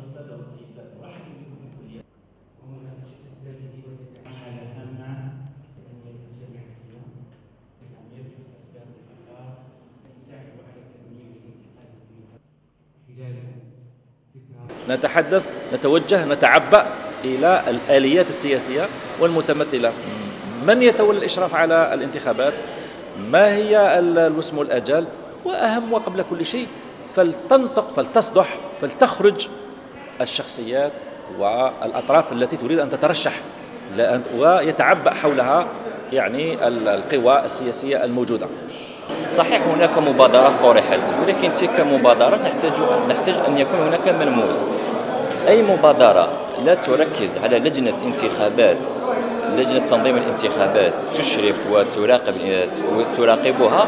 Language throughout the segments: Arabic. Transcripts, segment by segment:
السادة والسيدات بكم في على هامة فيها أسباب على تنمية الانتقال فيها نتحدث نتوجه نتعبأ إلى الآليات السياسية والمتمثلة. من يتولى الإشراف على الانتخابات؟ ما هي الوسم الأجل؟ وأهم وقبل كل شيء فلتنطق فلتصدح فلتخرج الشخصيات والأطراف التي تريد أن تترشح ويتعبأ حولها يعني القوى السياسية الموجودة. صحيح هناك مبادرات طرحت ولكن تلك المبادرات نحتاج نحتاج أن يكون هناك ملموس. أي مبادرة لا تركز على لجنة انتخابات؟ لجنة تنظيم الانتخابات تشرف وتراقب وتراقبها؟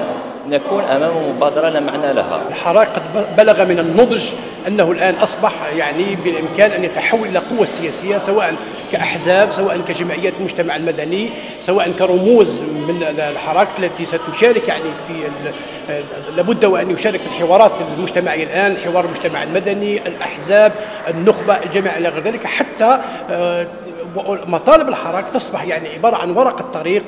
نكون أمام مبادرة لا معنى لها. الحراك قد بلغ من النضج أنه الآن أصبح يعني بالإمكان أن يتحول إلى قوة سياسية سواء كأحزاب سواء كجمعيات المجتمع المدني سواء كرموز من الحراك التي ستشارك يعني في لابد وأن يشارك في الحوارات المجتمعية الآن حوار المجتمع المدني الأحزاب النخبة الجماعه إلى غير ذلك حتى آه، مطالب الحراك تصبح يعني عبارة عن ورقة طريق